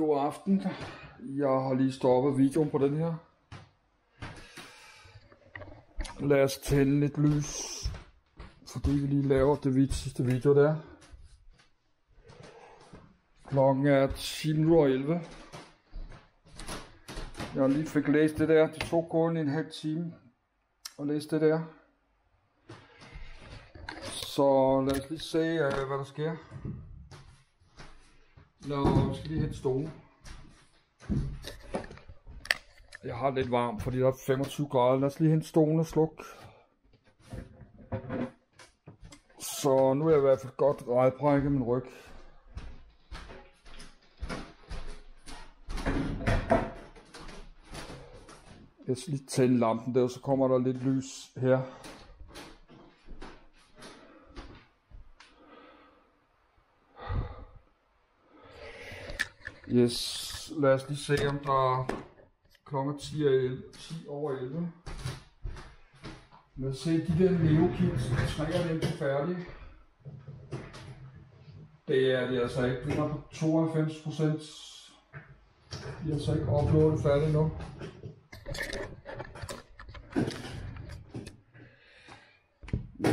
God aften. Jeg har lige stoppet videoen på den her. Lad os tænde lidt lys, fordi vi lige laver det sidste video der. Klokken er 10.11. Jeg lige fik læst det der. Det tog kun en halv time at læse det der. Så lad os lige se, øh, hvad der sker. Nå, vi skal lige hente stole. Jeg har lidt varmt, fordi der er 25 grader. Lad os lige hente stolen og sluk. Så nu er jeg i hvert fald godt rejbrækket min ryg. Jeg skal lige tænde lampen der, så kommer der lidt lys her. Yes, lad os lige se om der kommer 10, 11, 10 over 11. Lad os se, de der neokits, tre af dem er færdige. Det er det altså ikke. Det er på 92 procent. De er altså ikke uploadet færdigt nu.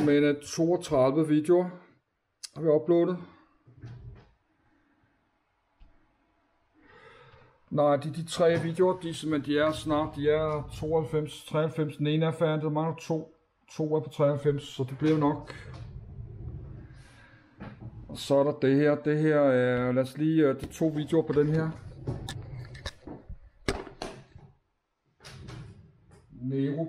Men 32 videoer har vi uploadet. Nej, de, de tre videoer, de, men de er snart, de er 92, 93, den ene er færdig, der mangler to, to er på 93, så det bliver nok. Og så er der det her, det her, øh, lad os lige, øh, de to videoer på den her. Nero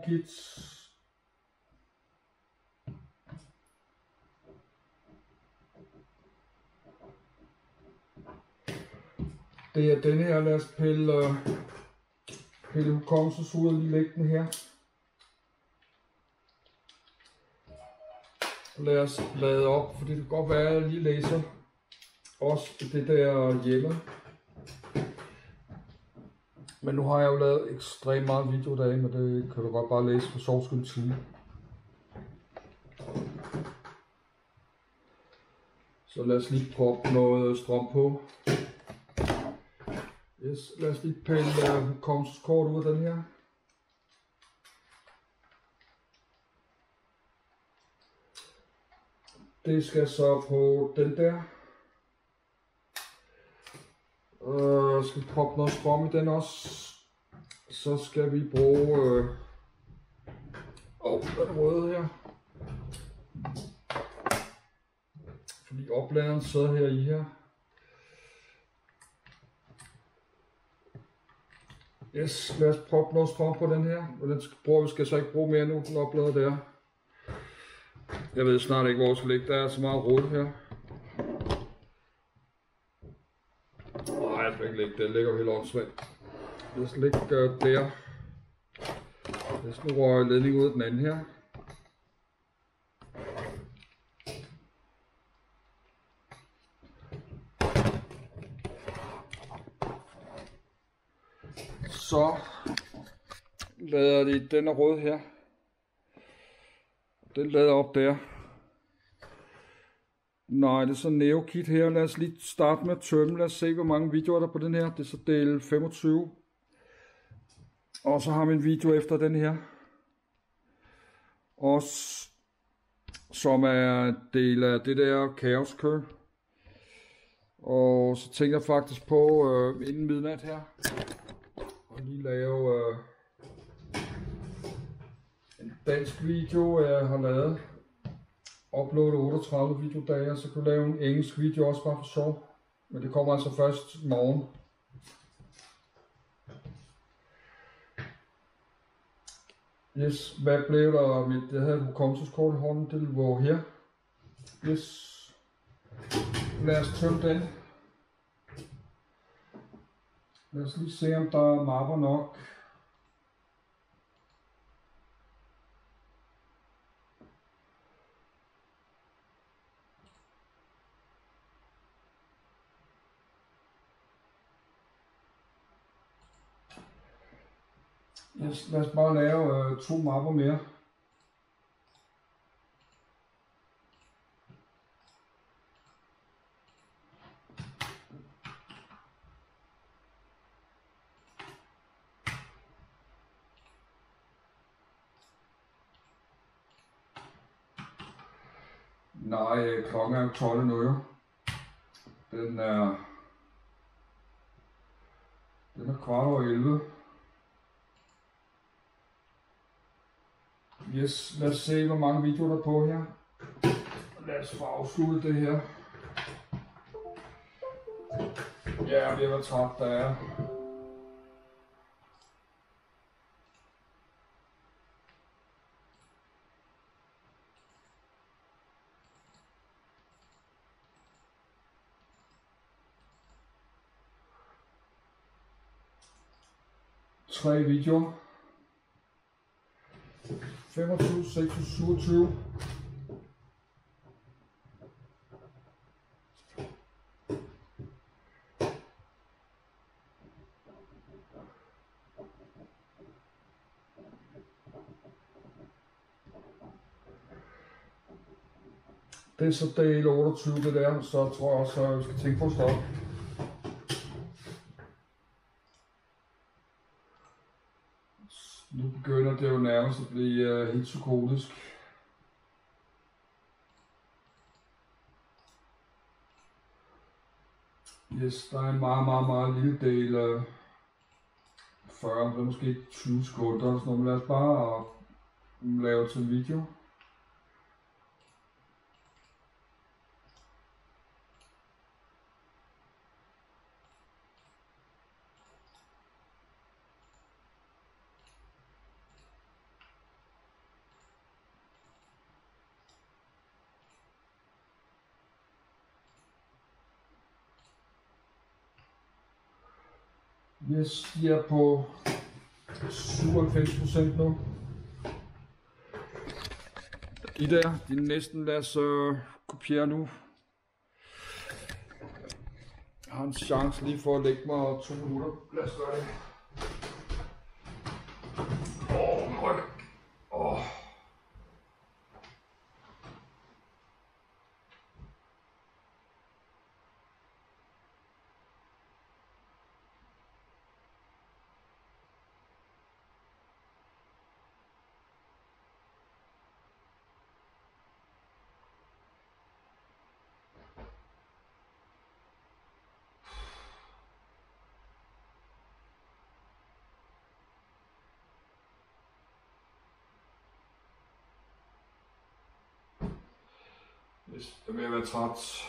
Det er den her, lad os pille, øh, pille hukommelses ud og lige lægge den her. Lad os lade op, for det kan godt være, at jeg lige læser også det der hjemme. Men nu har jeg jo lavet ekstremt meget video i dag, men det kan du godt bare læse for sjov skyld. Så lad os lige proppe noget strøm på. Yes, lad os lige pille uh, øh, hukommelseskort ud af den her. Det skal så på den der. Uh, skal vi proppe noget strøm i den også. Så skal vi bruge... Øh... Oh, den røde her. Fordi opladeren sidder her i her. Yes, lad os proppe noget strøm på den her. Og den skal, bruger, vi skal så ikke bruge mere nu, den oplader der. Jeg ved snart ikke, hvor jeg skal ligge. Der er så meget rod her. Nej, jeg skal ikke ligge. det. Ligger helt åndssvagt. Jeg skal ligge øh, der. Jeg skal nu røre ledningen ud af den anden her. Så lader de den rød her. Den lader op der. Nej, det er så Neokit her. Lad os lige starte med at tømme. Lad os se, hvor mange videoer der er på den her. Det er så del 25. Og så har vi en video efter den her. Også som er del af det der Chaos Curve. Og så tænker jeg faktisk på øh, inden midnat her og lige lave øh, en dansk video, øh, jeg har lavet. Uploade 38 videodage, så kan jeg lave en engelsk video også bare for sjov. Men det kommer altså først i morgen. Yes, hvad blev der mit, jeg havde et hukommelseskort i hånden, det var her. Yes. Lad os tømme den. Lad os lige se, om der er mapper nok. Yes, lad os bare lave øh, to mapper mere. Nej, øh, klokken er jo 12 nu jo. Den er... Den er kvart over 11. Yes, lad os se, hvor mange videoer der er på her. Lad os få afsluttet det her. Ja, vi har været træt, der er. Tre videoer. 25, 26, 27. Det er så del 28, det der, så tror jeg også, at vi skal tænke på at stoppe. Nu begynder det jo nærmest at blive uh, helt psykotisk. Yes, der er en meget, meget, meget lille del af 40, måske 20 sekunder, sådan noget, men lad os bare øh, lave til en video. Jeg stiger på 97 procent nu. De der, de er næsten, lad os øh, kopiere nu. Jeg har en chance lige for at lægge mig to minutter. Lad os gøre det. Åh, oh, ryg. Jeg er ved at være træt.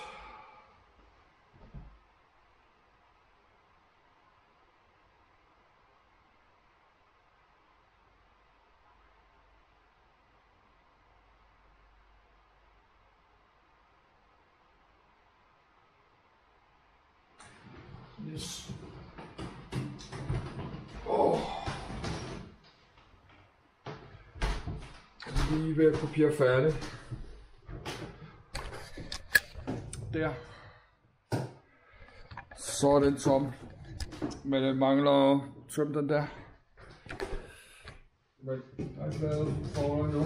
Yes. Oh. Jeg er lige ved at kopiere færdigt. Der. Så er den tom. Men den mangler at tømme den der. Men der er ikke lavet for nu.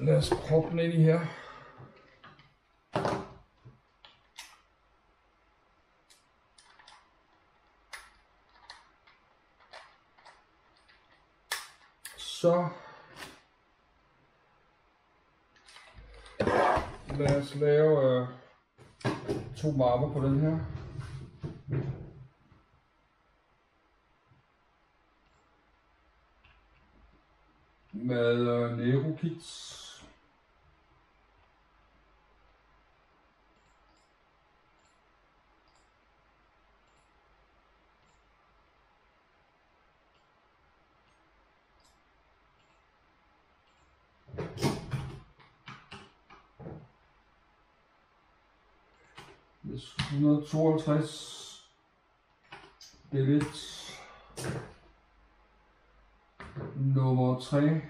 Lad os proppe den ind i her. Så lad os lave øh, to mapper på den her. med øh, Nero Kits. 152 delete nummer 3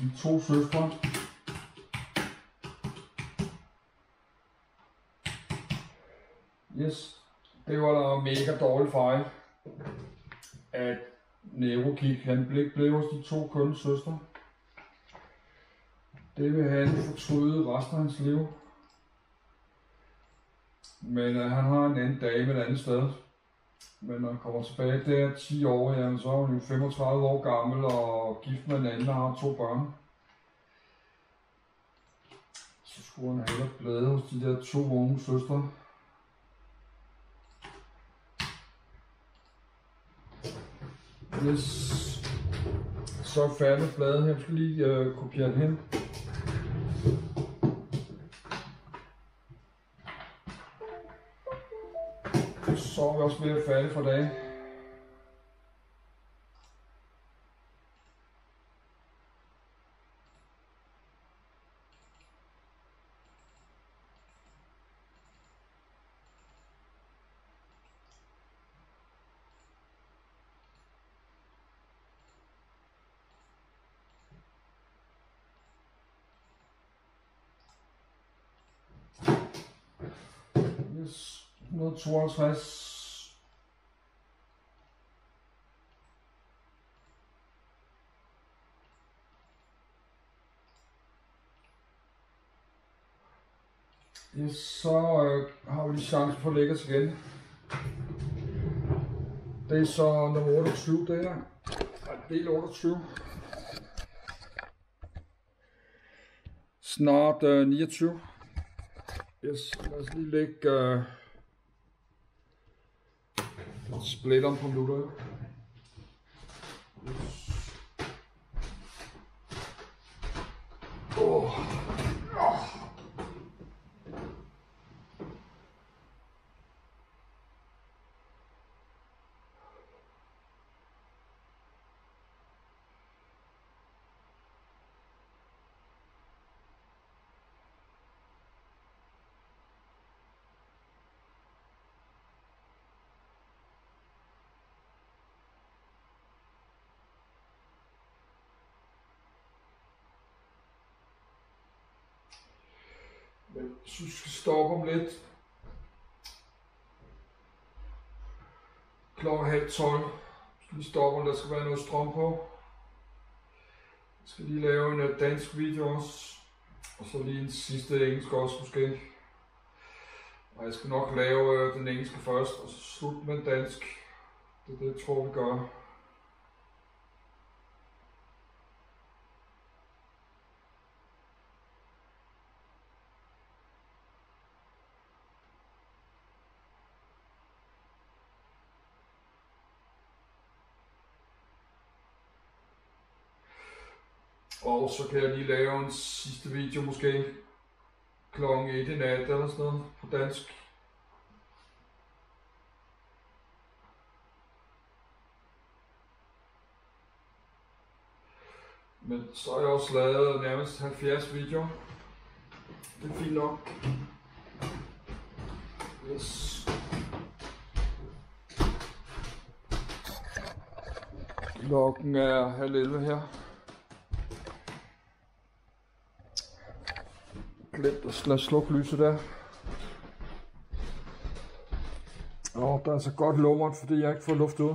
de to søstre. Yes, det var da mega dårlig fejl, at Nero gik. Han blev, blev hos de to kønne søstre. Det vil han fortryde resten af hans liv. Men øh, han har en anden dame et andet sted. Men når han kommer tilbage der 10 år, jamen, så er han jo 35 år gammel og gift med en anden og har to børn. Så skulle han hellere blæde hos de der to unge søstre. Yes. Så er færdig med her. Jeg skal lige øh, kopiere den hen. Så er vi også ved at færdige for dagen. 152. Ja, så øh, har vi lige chance for at lægge os igen. Det er så nummer 28, det her. Del 28. Snart øh, 29. Yes, lad os lige lægge øh, uh, splitteren på minutter. Yes. Oh. Men jeg synes, vi skal stoppe om lidt. Klokken halv 12. Vi skal lige stoppe, om der skal være noget strøm på. Jeg skal lige lave en øh, dansk video også. Og så lige en sidste engelsk også måske. Og jeg skal nok lave øh, den engelske først, og så slut med dansk. Det er det, jeg tror, vi gør. Og så kan jeg lige lave en sidste video måske klokken 1 i nat eller sådan noget på dansk. Men så har jeg også lavet nærmest 70 videoer. Det er fint nok. Yes. Klokken er halv 11 her. Glemt at lade slukke lyset der. Og oh, der er så godt lummert, fordi jeg ikke får luft ud.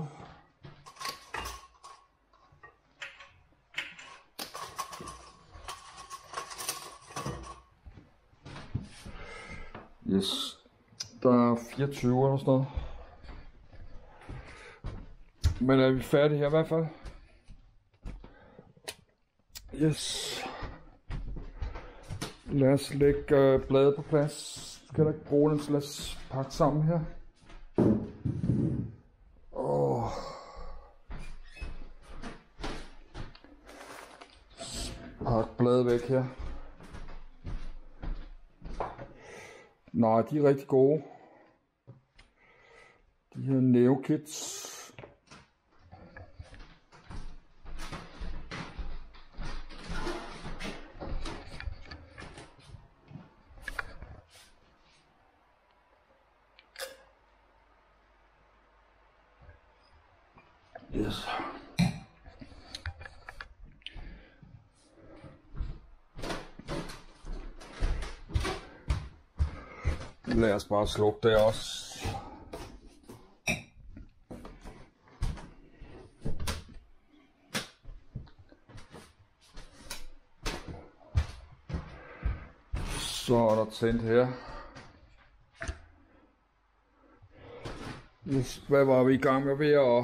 Yes. Der er 24 eller sådan noget. Men er vi færdige her i hvert fald? Yes. Lad os lægge øh, bladet på plads. Skal der ikke bruge den, så lad os pakke sammen her. Åh. Pak bladet væk her. Nej, de er rigtig gode. De her Neo Kids. lad os bare slukke det også. Så er der tændt her. Nu, hvad var vi i gang med ved at